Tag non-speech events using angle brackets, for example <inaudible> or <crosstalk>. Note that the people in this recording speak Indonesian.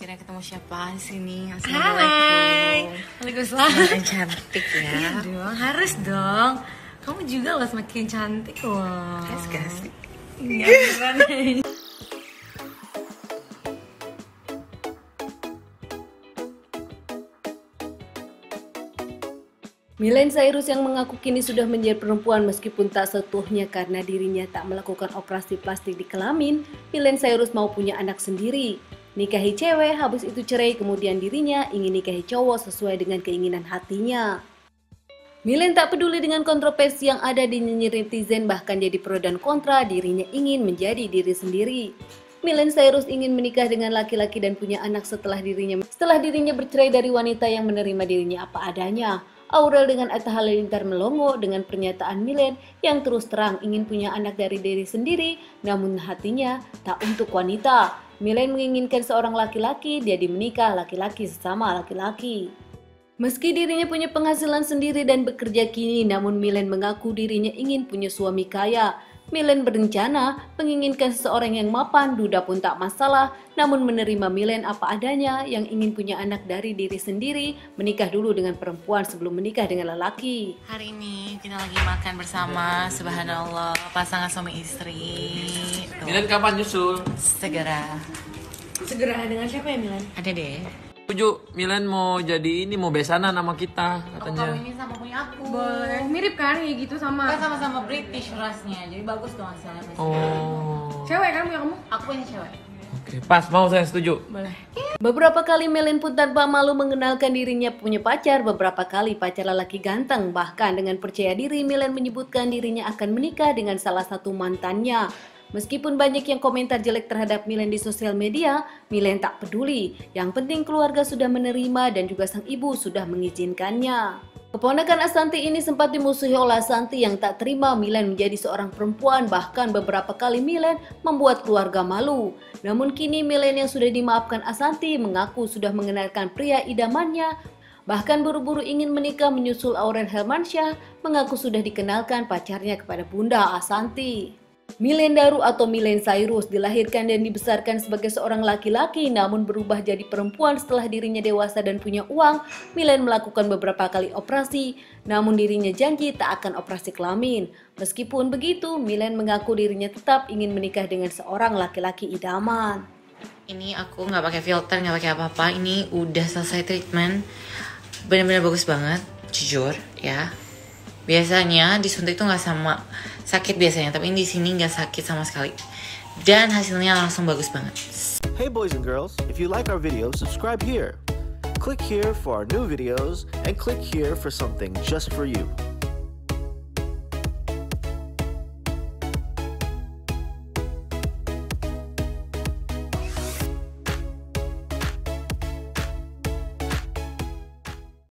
Akhirnya ketemu siapa di sini? Hai. Assalamualaikum. Waalaikumsalam. Semakin cantik ya. Iya dong, harus dong. Kamu juga loh semakin cantik loh. Yes, guys. Iya. <laughs> Millen Cyrus yang mengaku kini sudah menjadi perempuan meskipun tak setuhnya karena dirinya tak melakukan operasi plastik di kelamin, Millen Cyrus mau punya anak sendiri. Nikahi cewek, habis itu cerai, kemudian dirinya ingin nikahi cowok sesuai dengan keinginan hatinya. Millen tak peduli dengan kontroversi yang ada di netizen bahkan jadi pro dan kontra dirinya ingin menjadi diri sendiri. Millen Cyrus ingin menikah dengan laki-laki dan punya anak setelah dirinya setelah dirinya bercerai dari wanita yang menerima dirinya apa adanya. Aurel dengan Atta Halilintar melongo dengan pernyataan Millen yang terus terang ingin punya anak dari diri sendiri, namun hatinya tak untuk wanita. Millen menginginkan seorang laki-laki, dia menikah laki-laki sesama laki-laki. Meski dirinya punya penghasilan sendiri dan bekerja kini, namun Milen mengaku dirinya ingin punya suami kaya. Milen berencana menginginkan seseorang yang mapan, duda pun tak masalah, namun menerima Milen apa adanya yang ingin punya anak dari diri sendiri, menikah dulu dengan perempuan sebelum menikah dengan lelaki. Hari ini kita lagi makan bersama, subhanallah, pasangan suami istri. Tuh, Milan kapan nyusul? segera. Segera dengan siapa ya Milan? Ada deh. Setuju, Milan mau jadi ini mau besanan sama kita katanya. Kamu ini sama punya aku. Boleh. Mirip kan kayak gitu Kan sama sama-sama British rasnya, jadi bagus dong hasilnya. Oh. cewek kan punya kamu? Aku yang cewek. Oke, pas mau saya setuju. Boleh. Beberapa kali Melen pun tanpa malu mengenalkan dirinya punya pacar, beberapa kali pacar lelaki ganteng. Bahkan dengan percaya diri, Melen menyebutkan dirinya akan menikah dengan salah satu mantannya. Meskipun banyak yang komentar jelek terhadap Milen di sosial media, Milen tak peduli. Yang penting keluarga sudah menerima dan juga sang ibu sudah mengizinkannya. Keponakan Asanti ini sempat dimusuhi oleh Asanti yang tak terima Milen menjadi seorang perempuan bahkan beberapa kali Milen membuat keluarga malu. Namun kini Milen yang sudah dimaafkan Asanti mengaku sudah mengenalkan pria idamannya Bahkan buru-buru ingin menikah menyusul Aurel Hermansyah mengaku sudah dikenalkan pacarnya kepada Bunda Asanti. Milen Daru atau Milen Cyrus dilahirkan dan dibesarkan sebagai seorang laki-laki namun berubah jadi perempuan setelah dirinya dewasa dan punya uang. Milen melakukan beberapa kali operasi, namun dirinya janji tak akan operasi kelamin. Meskipun begitu, Milen mengaku dirinya tetap ingin menikah dengan seorang laki-laki idaman. Ini aku nggak pakai filter, nggak pakai apa-apa. Ini udah selesai treatment. Bener-bener bagus banget, jujur ya. Biasanya disuntik tuh nggak sama sakit biasanya, tapi di sini nggak sakit sama sekali. Dan hasilnya langsung bagus banget. Hey boys and girls, if you like our videos, subscribe here. Click here for our new videos and click here for something just for you.